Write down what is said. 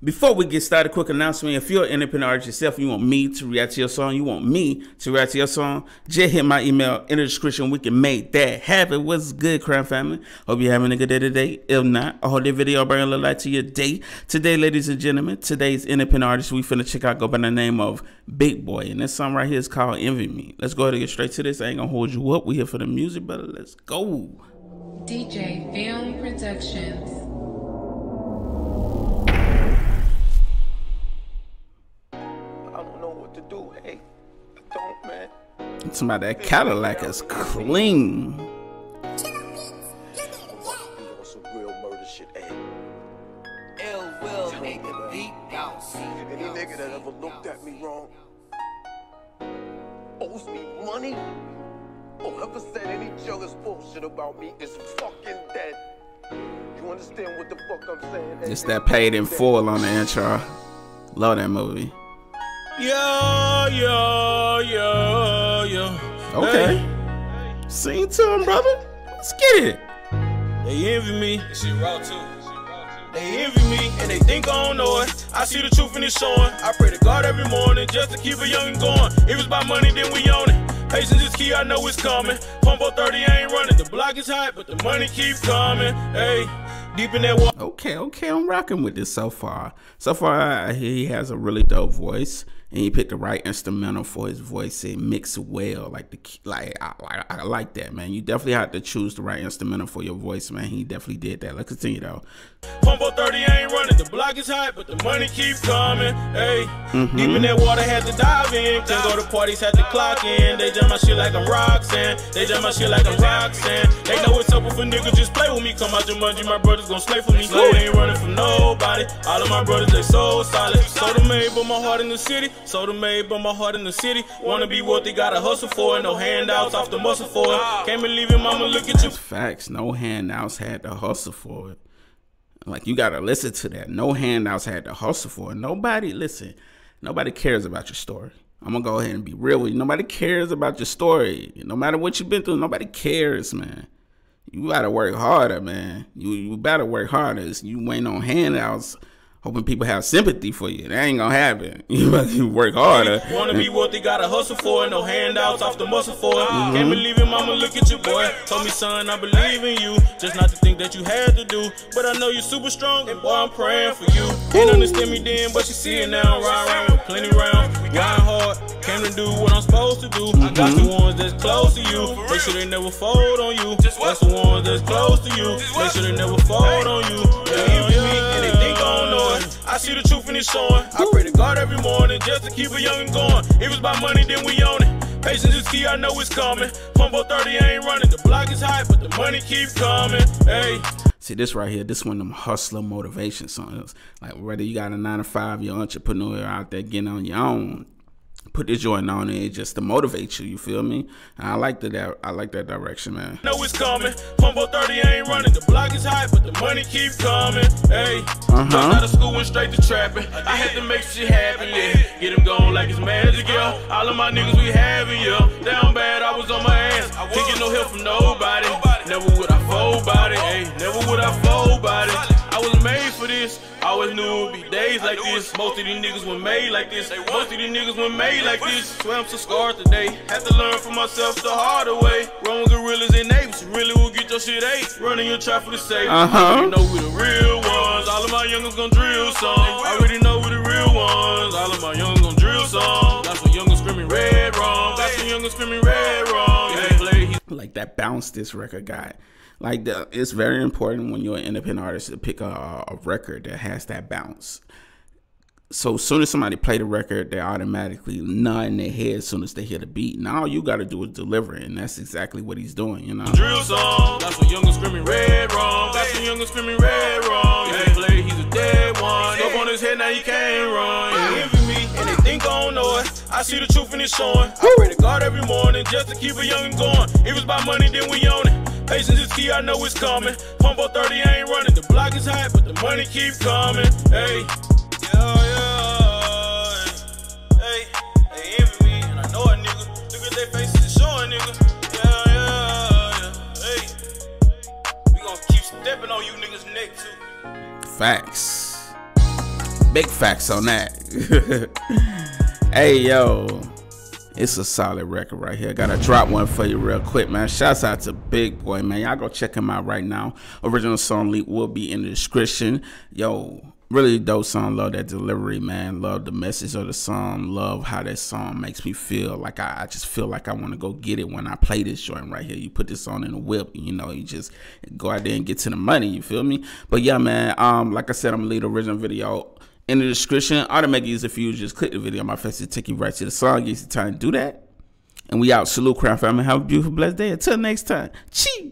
Before we get started, quick announcement. If you're an independent artist yourself, you want me to react to your song, you want me to react to your song, just hit my email in the description. We can make that happen. What's good, Crown Family? Hope you're having a good day today. If not, I hope this video bring a little light to your day. Today, ladies and gentlemen, today's independent artist we finna check out go by the name of Big Boy. And this song right here is called Envy Me. Let's go ahead and get straight to this. I ain't gonna hold you up. We here for the music, but let's go. DJ Film Productions. Somebody that Cadillac is clean. Eh? Any nigga that ever looked at me wrong owes me money or ever said any jealous bullshit about me is fucking dead. You understand what the fuck I'm saying? It's that paid in full on the intro. Love that movie. Yeah, yeah, yeah, yeah. Okay. Hey. Sing to him, brother. Let's get it. They envy me. She raw too. They envy me and they think I don't know it. I see the truth in it showing. I pray to God every morning just to keep it young and going. If it's about money, then we own it. Patience is key, I know it's coming. Pumbo 30 ain't running. The block is hot, but the money keep coming. Hey, deep in that water. Okay, okay, I'm rocking with this so far. So far, he has a really dope voice and he picked the right instrumental for his voice and mix well. Like the like I, I, I, like that man. You definitely have to choose the right instrumental for your voice, man. He definitely did that. Let's continue though. Pumbo 30 ain't running, the block is hot, but the money keep coming. Hey, mm -hmm. deep in that water had to dive in. Go to parties, had to clock in. They jam my shit like I'm Roxanne. They jam my shit like I'm Roxanne. They know it's up if a nigga just play with me. Come out your mungie, my brothers gon' slay for me. Ain't running from nobody. All of my brothers, they so solid. So the made, but my heart in the city. Soda made, but my heart in the city. Wanna be what they gotta hustle for, and no handouts off the muscle for it. Can't believe it, mama, look at you. Facts, no handouts had to hustle for it. Like you gotta listen to that. No handouts had to hustle for it. Nobody, listen, nobody cares about your story. I'm gonna go ahead and be real with you. Nobody cares about your story. No matter what you've been through, nobody cares, man. You gotta work harder, man. You you better work harder. You ain't on handouts hoping people have sympathy for you. That ain't gonna happen. You must work harder. Wanna be what they gotta hustle for, it. no handouts off the muscle for it. Mm -hmm. Can't believe it, mama, look at you, boy. Told me, son, I believe in you. Just not to think that you had to do. But I know you're super strong, and boy, I'm praying for you. Can't understand me then, but you see it now. Ride around with plenty round. Grind hard, came to do what I'm supposed to do. Mm -hmm. I got the mm-hmm. ones that's close to you. Make sure they never fold on you. That's the ones that's close to you. Make sure they never fold on you. Yeah, yeah. And think I see the truth in it showing. I pray to God every morning just to keep it young and going. If it's about money, then we own it. Patience is key, I know it's coming. Pumbo 30 ain't running. The block is high, but the money keep coming. Hey. See this right here, this one of them hustler motivation songs. Like whether you got a nine to five, you're entrepreneur out there getting on your own put this joint on it just to motivate you. You feel me? And I like that. I like that direction, man. Know it's coming. Pumbo 30 ain't running. The block is high, but the money keep coming. Hey, uh huh. Out of school went straight to trapping. I had to make shit happen. Yeah, get him going like it's magic, yeah. All of my niggas we having, yeah. Down bad, I was on my ass. Can't no help from nobody. Never would I fold body. Hey, never would I fold for this. I always knew it would be days like this. Most of these niggas were made like this. Most of these niggas were made like this. Swam I'm so scarred today. Had to learn for myself the harder way. Wrong gorillas and apes. Really will get your shit ate. Running your trap for the safe. Uh-huh. You know we the real ones. All of my youngers gon' drill some. I already know we the real ones. All of my youngers gon' drill some. That's what youngers screaming red wrong. That's what youngers screaming red wrong. Like that bounce this record guy like the, it's very important when you're an independent artist to pick a, a record that has that bounce. So as soon as somebody play the record, they automatically nod in their head as soon as they hear the beat. Now all you got to do is deliver it, and that's exactly what he's doing. You know. Drill song. That's what screaming red wrong. That's what screaming red wrong. Yeah. play, he's a dead one. Up on his head, now he can't run. Me, and they think I don't know it. I see the truth in it showing. I pray to God every morning just to keep it young going. If it's about money, then we own it. Patience is key, I know it's coming. Pumbo 30 ain't running. The block is hot, but the money keep coming. Hey, yeah, yeah. Hey, they envy me, and I know a nigga. Look at their faces showing, nigga. Stepping on you niggas' neck, too. Facts. Big facts on that. hey yo, it's a solid record right here. Gotta drop one for you real quick, man. Shouts out to Big Boy, man. Y'all go check him out right now. Original song link will be in the description. Yo, really dope song. Love that delivery, man. Love the message of the song. Love how that song makes me feel. Like I, I just feel like I want to go get it when I play this joint right here. You put this on in a whip, you know, you just go out there and get to the money. You feel me? But yeah, man. Um, like I said, I'm gonna leave the original video in the description. Automatically, if you just click the video on my face to take you right to the song. Use the time to do that. And we out. Salute, Crown Family. Have a beautiful, blessed day. Until next time. Cheese.